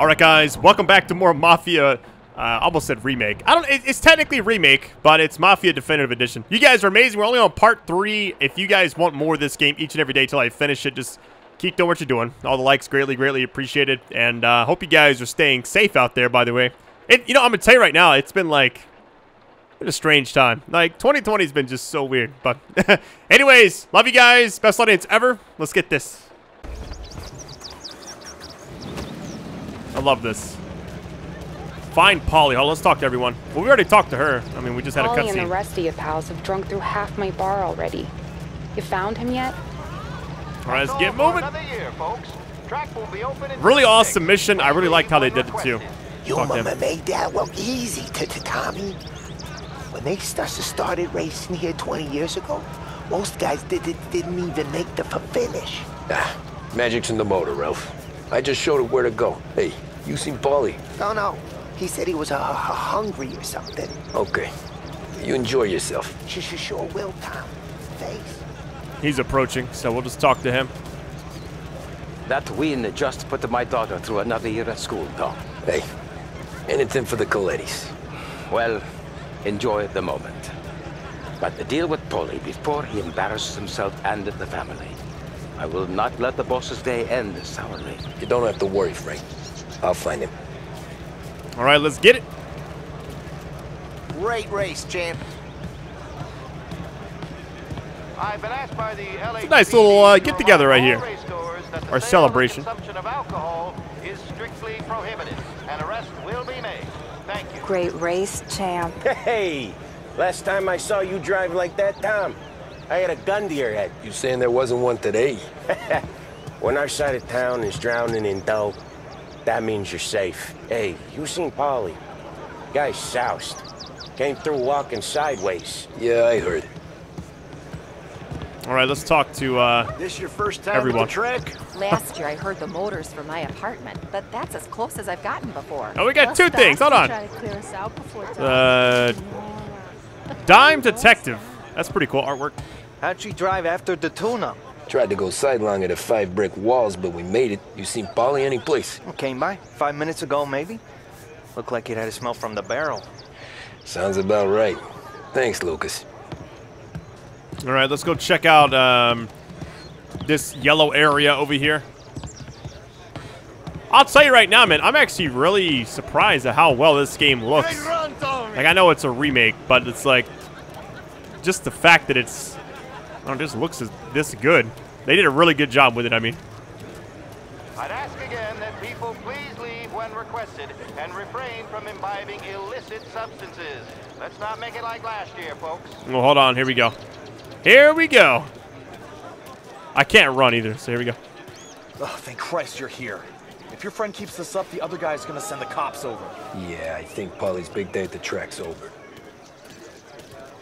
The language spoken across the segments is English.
All right, guys, welcome back to more Mafia. Uh, almost said remake. I don't. It, it's technically remake, but it's Mafia Definitive Edition. You guys are amazing. We're only on part three. If you guys want more of this game each and every day till I finish it, just keep doing what you're doing. All the likes, greatly, greatly appreciated. And uh, hope you guys are staying safe out there. By the way, you know, I'm gonna tell you right now, it's been like been a strange time. Like 2020 has been just so weird. But anyways, love you guys. Best audience ever. Let's get this. I love this. Find Paulie. Oh, let's talk to everyone. Well, we already talked to her. I mean, we just had Paulie a and the rest of you pals have drunk through half my bar already. You found him yet? All right, let's get moving. year, folks. Track will be open Really 26. awesome mission. I really liked how they did it too. Requested. Your Talk him. mama made that look easy to, to Tommy. When they started started racing here 20 years ago, most guys did, did, didn't even make the finish. Ah, magic's in the motor, Ralph. I just showed it where to go. Hey, you seen Paulie? No, no. He said he was uh, hungry or something. Okay. You enjoy yourself. She sure, sure will, Tom. Thanks. He's approaching, so we'll just talk to him. That win just put my daughter through another year at school, Tom. Hey, anything for the Colettis. Well, enjoy the moment. But the deal with Paulie before he embarrasses himself and the family. I will not let the boss's day end sourly. You don't have to worry, Frank. I'll find him. All right, let's get it. Great race, champ. I've been asked by the LA a nice little, uh, get-together right here. race stores that the Our celebration. Of alcohol is strictly prohibited. An arrest will be made. Thank you. Great race, champ. Hey, last time I saw you drive like that, Tom, I had a gun to your head. You saying there wasn't one today? When our side of town is drowning in dough, that means you're safe. Hey, you seen Paulie? Guy soused. Came through walking sideways. Yeah, I heard. All right, let's talk to uh, This your first time Everyone. the trek? Last year I heard the motors from my apartment, but that's as close as I've gotten before. Oh, we got two things. Hold on. Uh, Dime Detective. That's pretty cool artwork. How'd she drive after the tuna? Tried to go sidelong at the five brick walls, but we made it. You seen Paulie any place? Came by five minutes ago, maybe. Looked like it had a smell from the barrel. Sounds about right. Thanks, Lucas. All right, let's go check out um, this yellow area over here. I'll tell you right now, man, I'm actually really surprised at how well this game looks. Like, I know it's a remake, but it's like, just the fact that it's, I don't just looks as, this good. They did a really good job with it, I mean. I'd ask again that people please leave when requested and refrain from imbibing illicit substances. Let's not make it like last year, folks. Well, hold on, here we go. Here we go. I can't run either, so here we go. Oh, thank Christ you're here. If your friend keeps this up, the other guy's gonna send the cops over. Yeah, I think Paulie's big day at the track's over.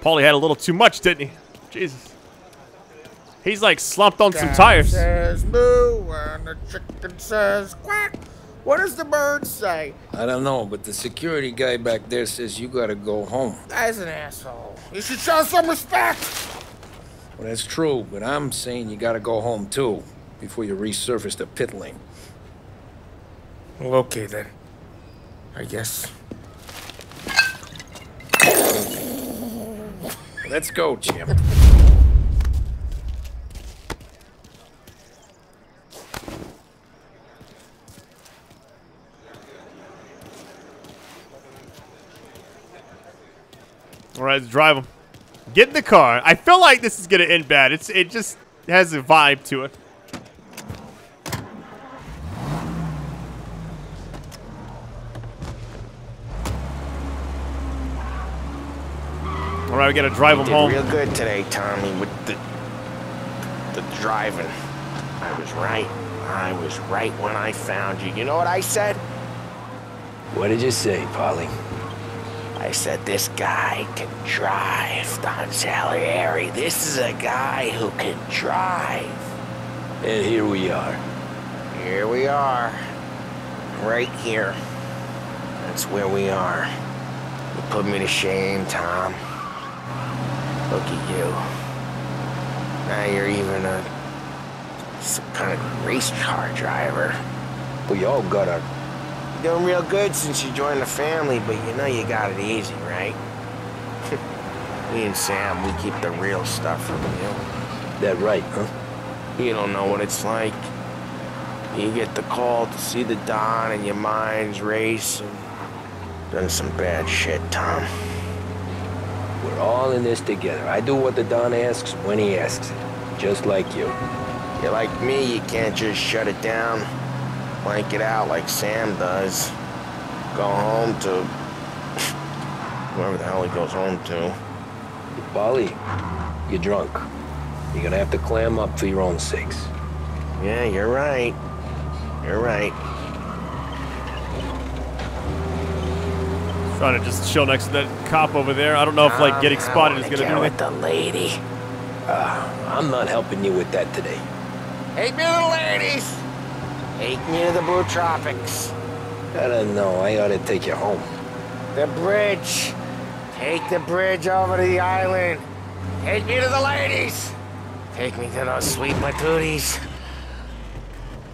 Paulie had a little too much, didn't he? Jesus. He's like slumped on some tires. says moo and the chicken says quack. What does the bird say? I don't know, but the security guy back there says you gotta go home. Guy's an asshole. You should show some respect. Well, that's true, but I'm saying you gotta go home too, before you resurface the pit lane. Well, okay then. I guess. Let's go, Jim. All right, let's drive him. Get in the car. I feel like this is gonna end bad. It's it just has a vibe to it. All right, we gotta drive him Did home. real good today, Tommy, with the the driving. I was right. I was right when I found you. You know what I said? What did you say, Paulie? I said this guy can drive, Don Salieri. This is a guy who can drive. And here we are. Here we are. Right here. That's where we are. You put me to shame, Tom. Look at you. Now you're even a some kind of race car driver. We all got our Doing real good since you joined the family, but you know you got it easy, right? Me and Sam, we keep the real stuff from you. That right, huh? You don't know what it's like. You get the call to see the Don and your mind's racing. Done some bad shit, Tom. We're all in this together. I do what the Don asks when he asks it. Just like you. You're like me, you can't just shut it down. Blank it out like Sam does. Go home to... whoever the hell he goes home to. Paulie, you're drunk. You're gonna have to clam up for your own sakes. Yeah, you're right. You're right. Trying to just chill next to that cop over there. I don't know if like getting Um, spotted is wanna gonna get do with anything. the lady. Uh, I'm not helping you with that today. Take me to the ladies. Take me to the Blue Tropics. I don't know. I ought to take you home. The bridge. Take the bridge over to the island. Take me to the ladies. Take me to those sweet patooties.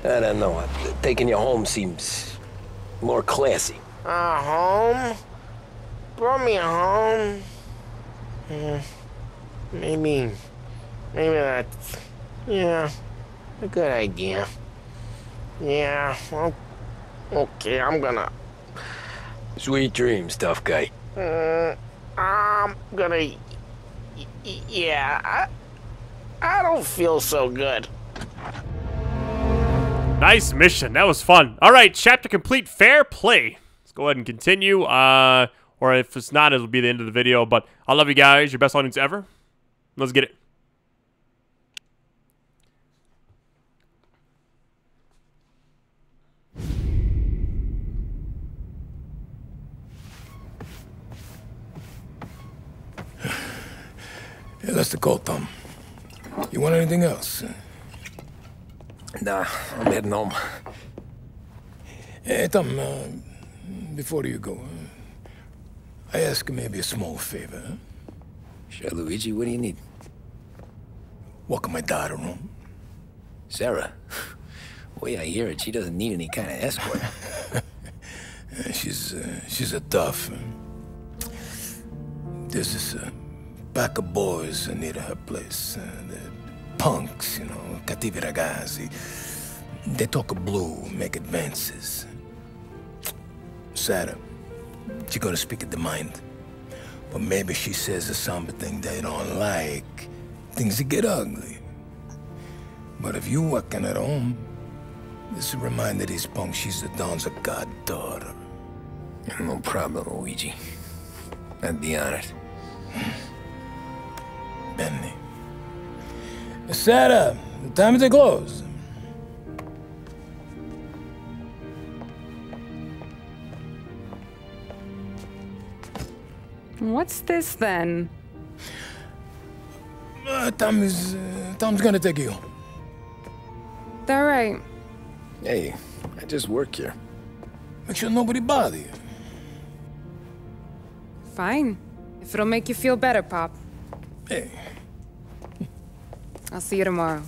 I don't know. Taking you home seems more classy. Uh, home? Brought me home. Hmm. Maybe, maybe that's, yeah, a good idea. Yeah, well, okay, I'm gonna, Sweet dreams, tough guy. uh, I'm gonna, y- y- yeah, I, I don't feel so good. Nice mission. That was fun. All right, chapter complete. Fair play. Let's go ahead and continue. Uh, or if it's not, it'll be the end of the video. But I love you guys. Your best audience ever. Let's get it. That's the cold thumb. You want anything else? Nah, I'm heading home. Hey, Tom, uh, before you go, uh, I ask maybe a small favor. huh? Sure, Luigi, what do you need? Welcome my daughter home. Sarah. Way I hear it, she doesn't need any kind of escort. Uh, she's, uh, she's a tough. This is, uh, pack of boys are near her place. Uh, they're punks, you know, cattivi ragazzi. They talk blue, make advances. Sarah, she gonna speak at the mind. But maybe she says something they don't like. Things get ugly. But if you working at home, this reminder these punks she's the Don's a goddaughter. no problem, Luigi. I'd be honored. Benny. Sarah, time to close. What's this then? Uh, Tom is, uh, Tom's gonna take you home. All right. Hey, I just work here. Make sure nobody bother you. Fine. If it'll make you feel better, Pop. Hey. I'll see you tomorrow.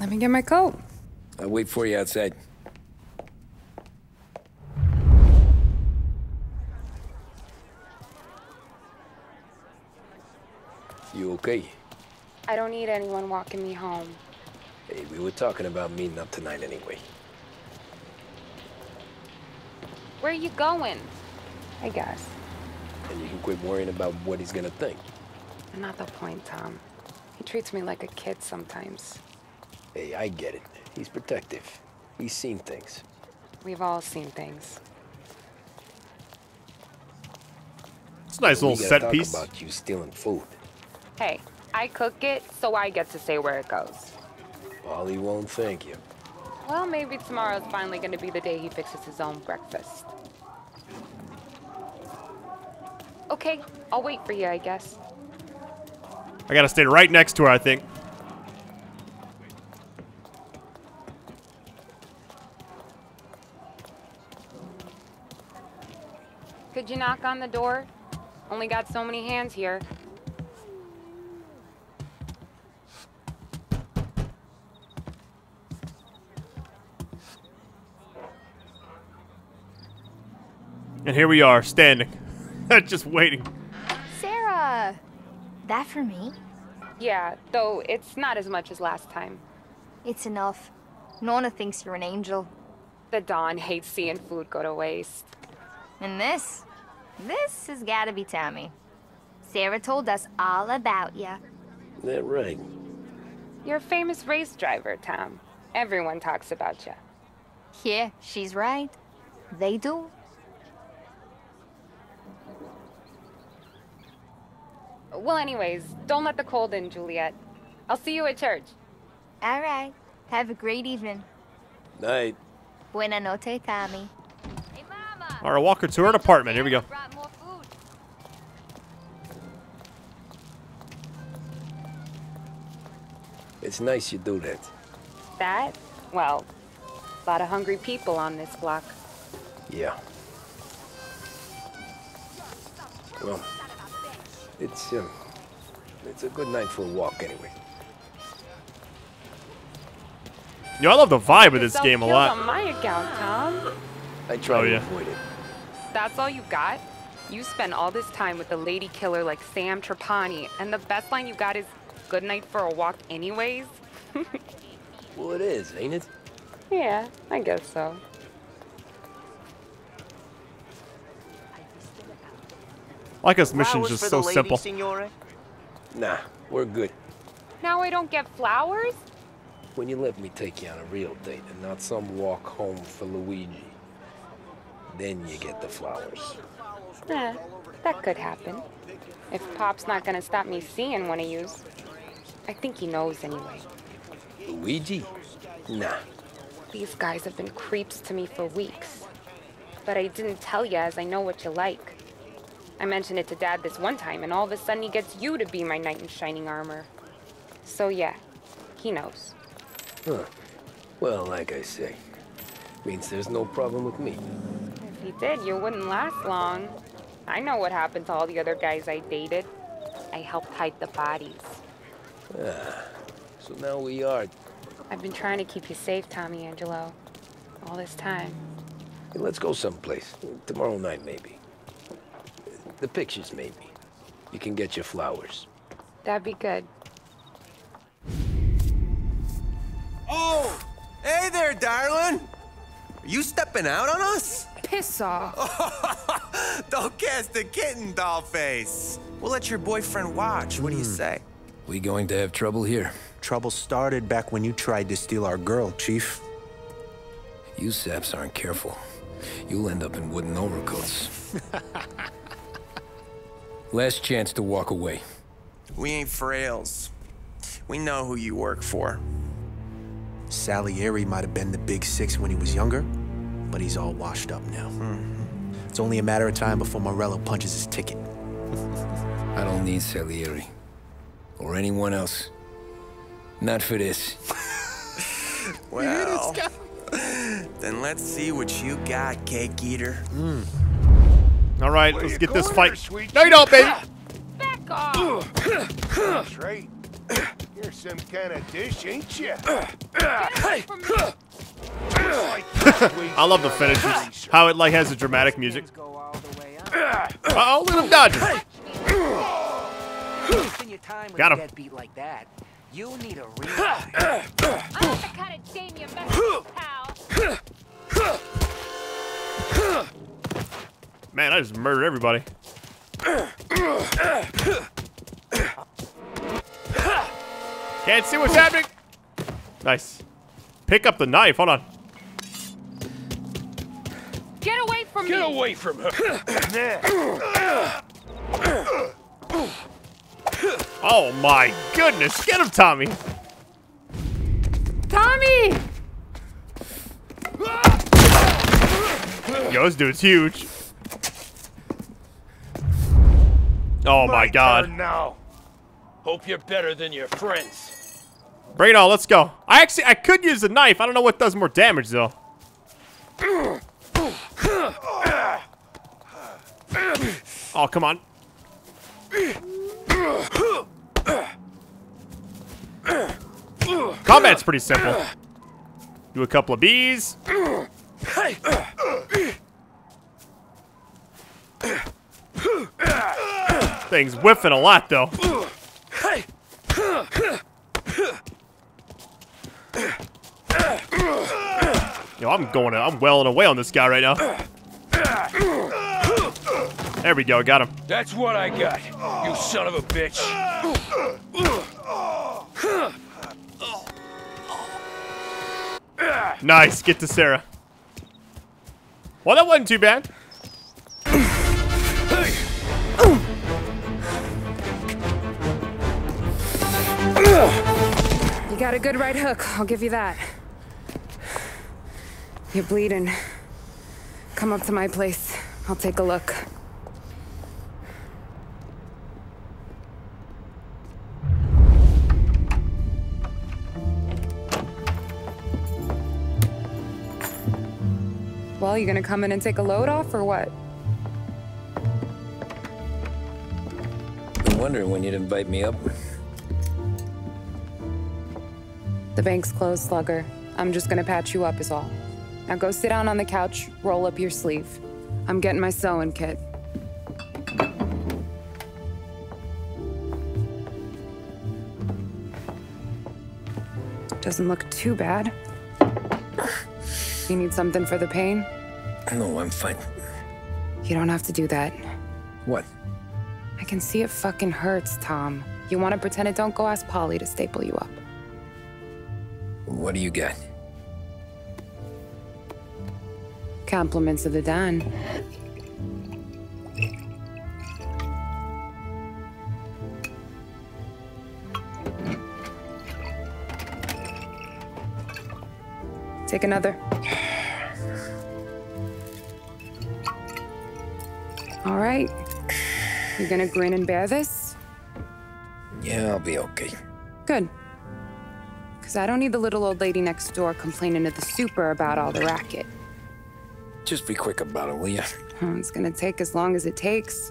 Let me get my coat. I'll wait for you outside. You okay? I don't need anyone walking me home. Hey, we were talking about meeting up tonight anyway. Where are you going? I guess. And you can quit worrying about what he's gonna think. Not the point, Tom. He treats me like a kid sometimes. Hey, I get it. He's protective. He's seen things. We've all seen things. It's a nice We little set talk piece. about you stealing food. Hey, I cook it, so I get to say where it goes. Ollie won't thank you. Well, maybe tomorrow's finally gonna be the day he fixes his own breakfast. Okay, I'll wait for you, I guess. I gotta stay right next to her, I think. Could you knock on the door? Only got so many hands here. And here we are, standing. Just waiting. Sarah! That for me? Yeah, though it's not as much as last time. It's enough. Nona thinks you're an angel. The Don hates seeing food go to waste. And this? This has gotta be Tommy. Sarah told us all about ya. That right. You're a famous race driver, Tom. Everyone talks about you. Yeah, she's right. They do. Well, anyways, don't let the cold in, Juliet. I'll see you at church. All right. Have a great evening. Night. Buena noche, Tommy. Hey, Mama. All right, Walker to her apartment. Here we go. It's nice you do that. That? Well, a lot of hungry people on this block. Yeah. Well, it's um, it's a good night for a walk anyway. Yo, I love the vibe of this game a killed lot. on my account, Tom. I try Oh, to yeah. avoid it. That's all you got? You spend all this time with a lady killer like Sam Trapani, and the best line you got is good night for a walk anyways? Well, it is, ain't it? yeah, I guess so. Like this mission's Flowers just so lady, simple. Signore? Nah, we're good. Now I don't get flowers? When you let me take you on a real date and not some walk home for Luigi, then you get the flowers. Eh, that could happen. If Pop's not gonna stop me seeing one of yous. I think he knows anyway. Luigi? Nah. These guys have been creeps to me for weeks. But I didn't tell you as I know what you like. I mentioned it to Dad this one time, and all of a sudden he gets you to be my knight in shining armor. So yeah, he knows. Huh. Well, like I say, means there's no problem with me. If he did, you wouldn't last long. I know what happened to all the other guys I dated. I helped hide the bodies. Ah, so now we are. I've been trying to keep you safe, Tommy Angelo. All this time. Hey, let's go someplace. Tomorrow night, maybe. The pictures, maybe. You can get your flowers. That'd be good. Oh! Hey there, darling! Are you stepping out on us? Piss off. Don't cast a kitten, doll face. We'll let your boyfriend watch. What do you hmm. say? We going to have trouble here. Trouble started back when you tried to steal our girl, Chief. You saps aren't careful. You'll end up in wooden overcoats. Last chance to walk away. We ain't frails. We know who you work for. Salieri might have been the big six when he was younger, but he's all washed up now. Mm-hmm. It's only a matter of time before Morello punches his ticket. I don't need Salieri. Or anyone else. Not for this. Well, then let's see what you got, cake eater. Hmm. All right, let's get this fight. No, you don't, baby. Back off! That's right. You're some kind of dish, ain't you? I love the finishes. How it like has the dramatic music. Uh-oh, look at him dodging. Got him. beat like that. You need a real I'm not the kind of dame you mess with, pal. Man, I just murdered everybody. Can't see what's happening. Nice. Pick up the knife. Hold on. Get away from Get me! Get away from her! Oh my goodness. Get him, Tommy. Tommy! Yo, this dude's huge. Oh my god. now. Hope you're better than your friends. Bring it on. Let's go. I actually, I could use a knife. I don't know what does more damage, though. Oh, come on. Combat's pretty simple. Do a couple of bees. Thing's whiffing a lot, though. Yo, I'm going, I'm welling away on this guy right now. There we go, got him. That's what I got, you son of a bitch. Nice, get to Sarah. Well, that wasn't too bad. You got a good right hook, I'll give you that. You're bleeding. Come up to my place. I'll take a look. Well, you gonna come in and take a load off or what? I'm wondering when you'd invite me up. The bank's closed, Slugger. I'm just gonna patch you up, is all. Now go sit down on the couch, roll up your sleeve. I'm getting my sewing kit. Doesn't look too bad. You need something for the pain? No, I'm fine. You don't have to do that. What? I can see it fucking hurts, Tom. You want to pretend it don't go ask Paulie to staple you up. What do you get? Compliments of the Don. Take another. All right. You gonna grin and bear this? Yeah, I'll be okay. Good. Because I don't need the little old lady next door complaining to the super about all the racket. Just be quick about it, will you? Oh, It's gonna take as long as it takes.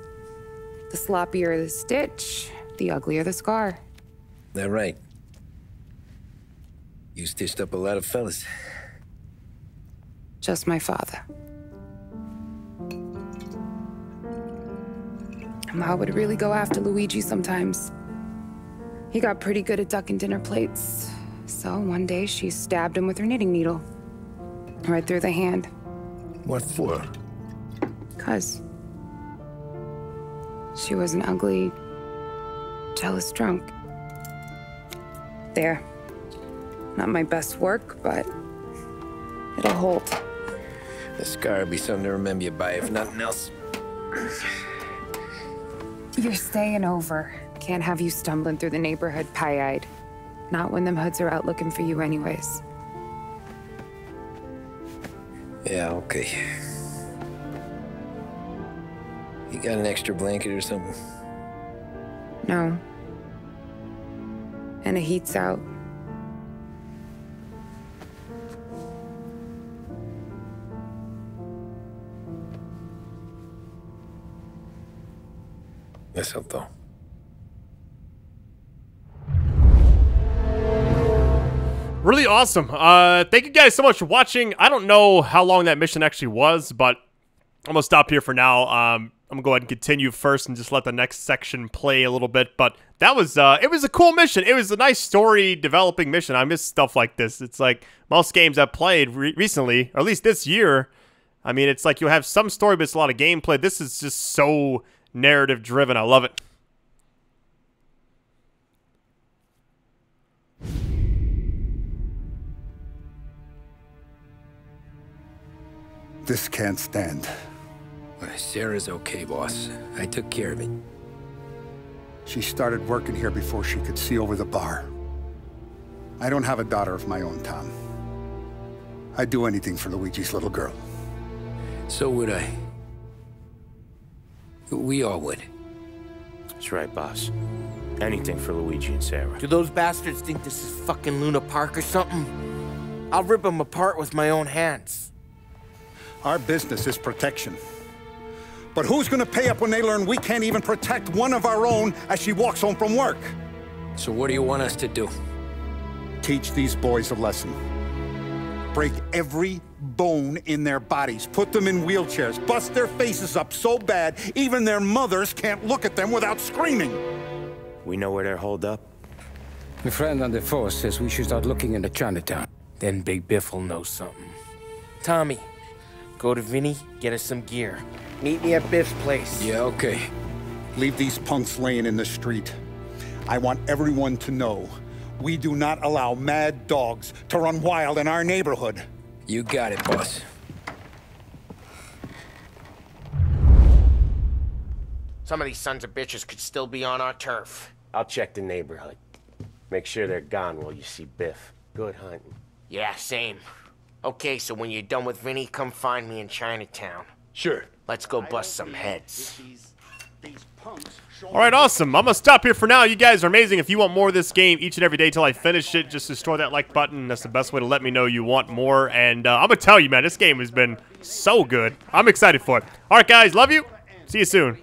The sloppier the stitch, the uglier the scar. That right. You stitched up a lot of fellas. Just my father. Ma would really go after Luigi sometimes. He got pretty good at ducking dinner plates. So one day she stabbed him with her knitting needle. Right through the hand. What for? Cuz. She was an ugly, jealous drunk. There. Not my best work, but it'll hold. The scar will be something to remember you by, if nothing else. You're staying over. Can't have you stumbling through the neighborhood pie-eyed. Not when them hoods are out looking for you anyways. Yeah, okay. You got an extra blanket or something? No. And the heat's out. Eso todo. Really awesome. Uh, thank you guys so much for watching. I don't know how long that mission actually was, but I'm gonna stop here for now. Um, I'm gonna go ahead and continue first and just let the next section play a little bit. But that was uh, it was a cool mission. It was a nice story developing mission. I miss stuff like this. It's like most games I've played re recently, or at least this year. I mean, it's like you have some story, but it's a lot of gameplay. This is just so narrative driven. I love it. This can't stand. Sarah's okay, boss. I took care of it. She started working here before she could see over the bar. I don't have a daughter of my own, Tom. I'd do anything for Luigi's little girl. So would I. We all would. That's right, boss. Anything for Luigi and Sarah. Do those bastards think this is fucking Luna Park or something? I'll rip them apart with my own hands. Our business is protection. But who's gonna pay up when they learn we can't even protect one of our own as she walks home from work? So what do you want us to do? Teach these boys a lesson. Break every bone in their bodies, put them in wheelchairs, bust their faces up so bad even their mothers can't look at them without screaming. We know where they're holed up? My friend on the force says we should start looking into Chinatown. Then Big Biff will know something. Tommy, go to Vinny, get us some gear. Meet me at Biff's place. Yeah, okay. Leave these punks laying in the street. I want everyone to know we do not allow mad dogs to run wild in our neighborhood. You got it, boss. Some of these sons of bitches could still be on our turf. I'll check the neighborhood. Make sure they're gone while you see Biff. Good hunting. Yeah, same. Okay, so when you're done with Vinny, come find me in Chinatown. Sure. Let's go bust some heads. All right, awesome. I'm going to stop here for now. You guys are amazing. If you want more of this game each and every day till I finish it, just destroy that like button. That's the best way to let me know you want more. And uh, I'm going to tell you, man, this game has been so good. I'm excited for it. All right, guys, love you. See you soon.